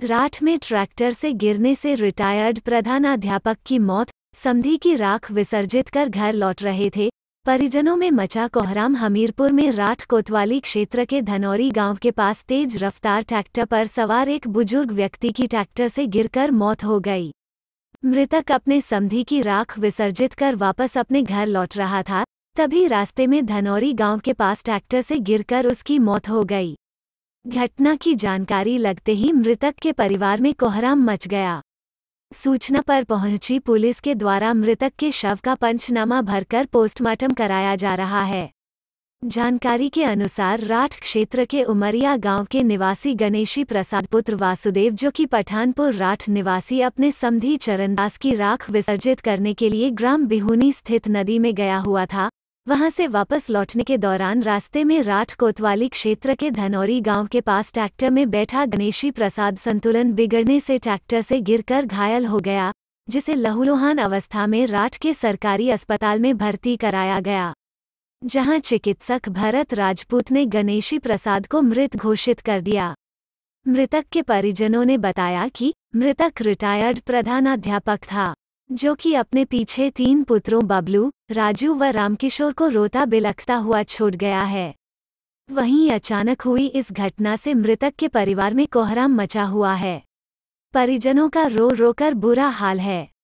राठ में ट्रैक्टर से गिरने से रिटायर्ड प्रधानाध्यापक की मौत समधी की राख विसर्जित कर घर लौट रहे थे। परिजनों में मचा कोहराम हमीरपुर में राठ कोतवाली क्षेत्र के धनौरी गाँव के पास तेज रफ्तार ट्रैक्टर पर सवार एक बुज़ुर्ग व्यक्ति की ट्रैक्टर से गिरकर मौत हो गई। मृतक अपने समधी की राख विसर्जित कर वापस अपने घर लौट रहा था, तभी रास्ते में धनौरी गाँव के पास ट्रैक्टर से गिरकर उसकी मौत हो गई। घटना की जानकारी लगते ही मृतक के परिवार में कोहराम मच गया। सूचना पर पहुँची पुलिस के द्वारा मृतक के शव का पंचनामा भरकर पोस्टमार्टम कराया जा रहा है। जानकारी के अनुसार राठ क्षेत्र के उमरिया गाँव के निवासी गणेशी प्रसाद पुत्र वासुदेव जो कि पठानपुर राठ निवासी अपने समधी चरणदास की राख विसर्जित करने के लिए ग्राम बिहुनी स्थित नदी में गया हुआ था वहाँ से वापस लौटने के दौरान रास्ते में राठ कोतवाली क्षेत्र के धनौरी गाँव के पास ट्रैक्टर में बैठा गणेशी प्रसाद संतुलन बिगड़ने से ट्रैक्टर से गिरकर घायल हो गया, जिसे लहूलुहान अवस्था में राठ के सरकारी अस्पताल में भर्ती कराया गया। जहाँ चिकित्सक भरत राजपूत ने गणेशी प्रसाद को मृत घोषित कर दिया। मृतक के परिजनों ने बताया कि मृतक रिटायर्ड प्रधानाध्यापक था। जो कि अपने पीछे तीन पुत्रों बबलू, राजू व रामकिशोर को रोता बिलखता हुआ छोड़ गया है। वहीं अचानक हुई इस घटना से मृतक के परिवार में कोहराम मचा हुआ है। परिजनों का रो रोकर बुरा हाल है।